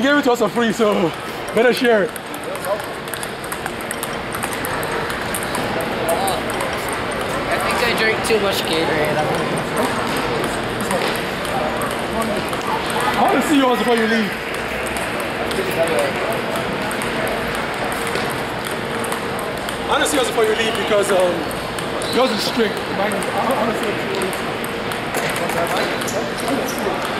he gave it to us for free, so better share it. I think I drink too much Gatorade. I want to see yours before you leave. I want to see yours before you leave because um, yours is strict. Mine is, I want to see yours.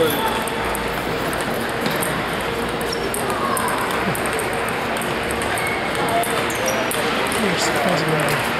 Here's the